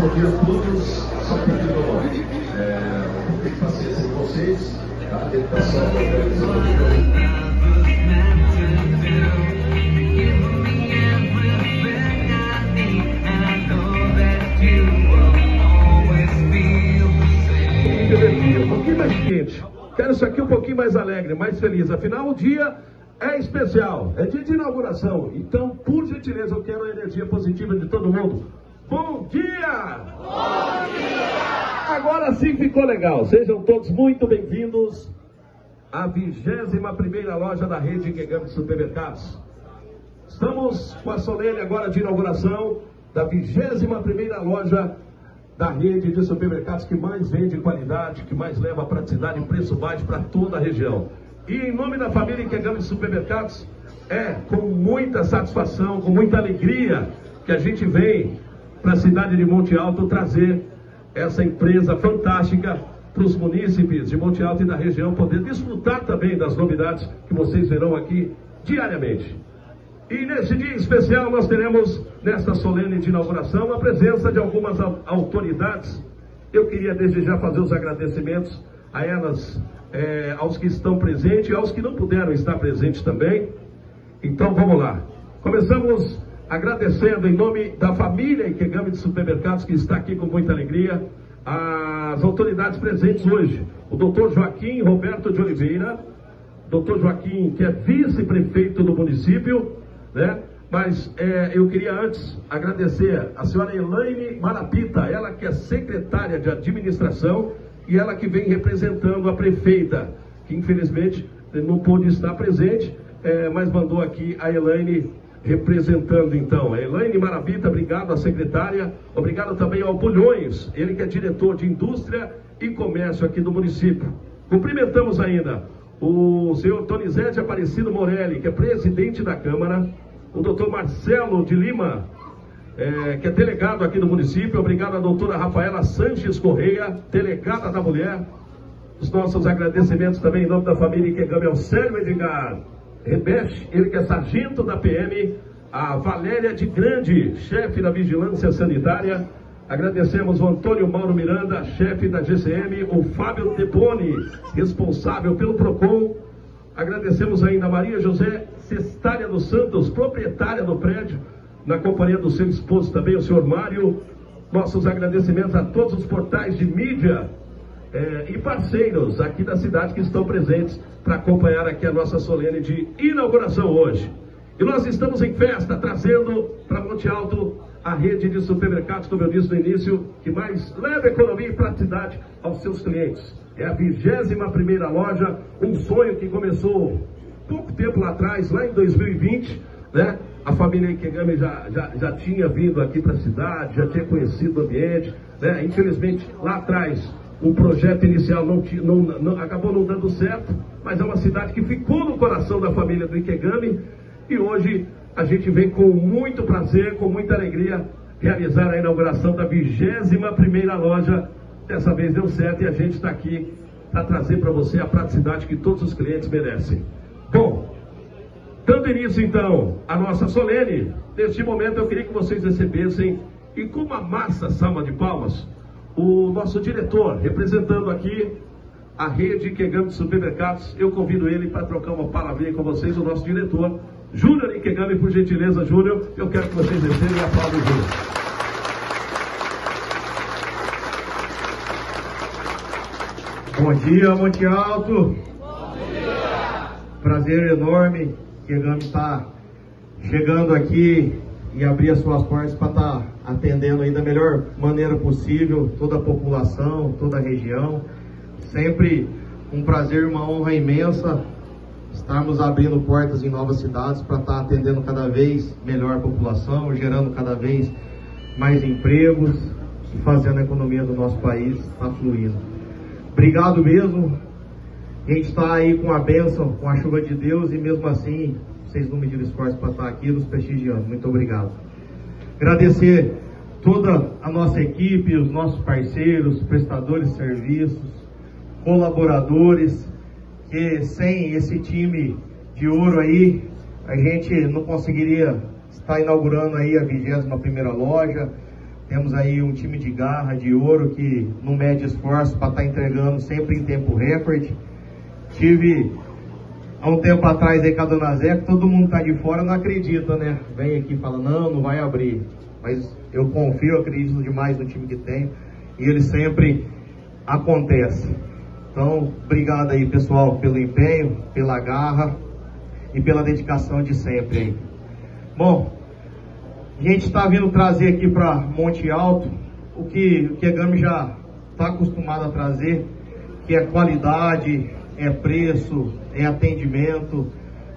todas, bom dia a todos. Só um pedido, é, tem paciência com vocês, tá? Tentação da organização. um pouquinho mais quente. Quero isso aqui um pouquinho mais alegre, mais feliz. Afinal, o dia é especial, é dia de inauguração. Então, por gentileza, eu quero a energia positiva de todo mundo. Bom dia! Bom dia! Agora sim ficou legal. Sejam todos muito bem-vindos à 21 primeira loja da rede Quegame Supermercados. Estamos com a solene agora de inauguração da 21 primeira loja da rede de supermercados que mais vende qualidade, que mais leva praticidade e preço baixo para toda a região. E em nome da família Quegame Supermercados, é com muita satisfação, com muita alegria que a gente vem para a cidade de Monte Alto trazer essa empresa fantástica para os munícipes de Monte Alto e da região poder desfrutar também das novidades que vocês verão aqui diariamente. E nesse dia especial nós teremos, nesta solene de inauguração, a presença de algumas autoridades. Eu queria desde já fazer os agradecimentos a elas, é, aos que estão presentes e aos que não puderam estar presentes também. Então vamos lá. Começamos agradecendo em nome da família Ikegami de Supermercados, que está aqui com muita alegria, as autoridades presentes hoje. O doutor Joaquim Roberto de Oliveira, doutor Joaquim, que é vice-prefeito do município, né? Mas é, eu queria antes agradecer a senhora Elaine Marapita, ela que é secretária de administração e ela que vem representando a prefeita, que infelizmente não pôde estar presente, é, mas mandou aqui a Elaine representando então. A Elaine Marapita, obrigado à secretária, obrigado também ao Bulhões, ele que é diretor de indústria e comércio aqui do município. Cumprimentamos ainda o senhor Tonizete Aparecido Morelli, que é presidente da Câmara, o doutor Marcelo de Lima, é, que é delegado aqui do município, obrigado à doutora Rafaela Sanches Correia, delegada da mulher, os nossos agradecimentos também em nome da família Ikegami ao Sérgio Edgar Rebech, ele que é sargento da PM, a Valéria de Grande, chefe da Vigilância Sanitária, Agradecemos o Antônio Mauro Miranda, chefe da GCM, o Fábio Deboni, responsável pelo PROCON. Agradecemos ainda a Maria José Cestária dos Santos, proprietária do prédio, na companhia do seu esposo também, o senhor Mário. Nossos agradecimentos a todos os portais de mídia eh, e parceiros aqui da cidade que estão presentes para acompanhar aqui a nossa solene de inauguração hoje. E nós estamos em festa, trazendo para Monte Alto a rede de supermercados, como eu disse no início, que mais leva economia e praticidade aos seus clientes. É a 21 primeira loja, um sonho que começou pouco tempo atrás, lá em 2020, né? A família Ikegami já, já, já tinha vindo aqui para a cidade, já tinha conhecido o ambiente, né? Infelizmente, lá atrás, o projeto inicial não, não, não, acabou não dando certo, mas é uma cidade que ficou no coração da família do Ikegami e hoje a gente vem com muito prazer, com muita alegria, realizar a inauguração da 21 primeira loja. Dessa vez deu certo e a gente está aqui para trazer para você a praticidade que todos os clientes merecem. Bom, dando início então à nossa solene, neste momento eu queria que vocês recebessem, e com uma massa salva de palmas, o nosso diretor, representando aqui a rede Quegame de Supermercados. Eu convido ele para trocar uma palavrinha com vocês, o nosso diretor, Júnior Ikegami, por gentileza, Júnior, eu quero que vocês recebam e aplaudem Júnior. Bom dia, Monte Alto. Bom dia. Prazer enorme que está chegando aqui e abrir as suas portas para estar tá atendendo aí da melhor maneira possível toda a população, toda a região. Sempre um prazer, uma honra imensa estarmos abrindo portas em novas cidades para estar atendendo cada vez melhor a população, gerando cada vez mais empregos e fazendo a economia do nosso país estar tá fluindo. Obrigado mesmo. A gente está aí com a bênção, com a chuva de Deus e mesmo assim vocês não mediram esforço para estar aqui nos prestigiando. Muito obrigado. Agradecer toda a nossa equipe, os nossos parceiros, prestadores de serviços, colaboradores, que sem esse time de ouro aí, a gente não conseguiria estar inaugurando aí a 21 primeira loja, Temos aí um time de garra, de ouro, que não mede esforço para estar entregando sempre em tempo recorde. Tive há um tempo atrás aí com a Dona que todo mundo tá de fora não acredita, né? Vem aqui e fala, não, não vai abrir. Mas eu confio, acredito demais no time que tem. E ele sempre acontece. Então, obrigado aí, pessoal, pelo empenho, pela garra e pela dedicação de sempre aí. Bom, a gente está vindo trazer aqui para Monte Alto o que o Kegami já está acostumado a trazer, que é qualidade, é preço, é atendimento.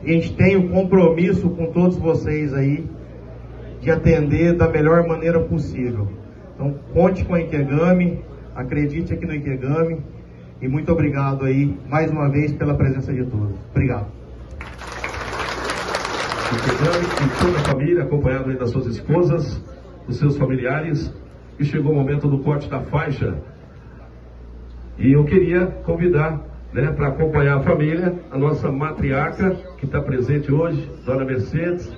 A gente tem o um compromisso com todos vocês aí de atender da melhor maneira possível. Então conte com a Ikegami, acredite aqui no Ikegami e muito obrigado aí mais uma vez pela presença de todos. Obrigado. e toda a família, acompanhado aí das suas esposas, dos seus familiares, e chegou o momento do corte da faixa. E eu queria convidar né, para acompanhar a família, a nossa matriarca, que está presente hoje, Dona Mercedes.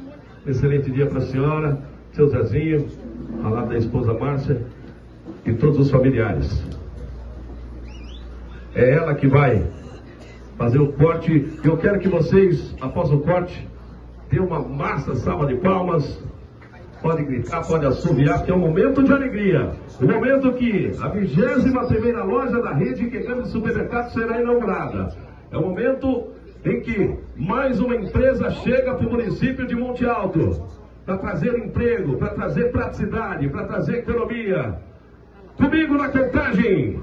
Excelente dia para a senhora, seu Zezinho, ao lado da esposa Márcia e todos os familiares. É ela que vai fazer o corte. Eu quero que vocês, após o corte, dê uma massa salva de palmas. Pode gritar, pode assoviar, que é um momento de alegria. O momento que a vigésima primeira loja da rede Quecando Supermercado será inaugurada. É o momento em que mais uma empresa chega para o município de Monte Alto para trazer emprego, para trazer praticidade, para trazer economia. Comigo na contagem.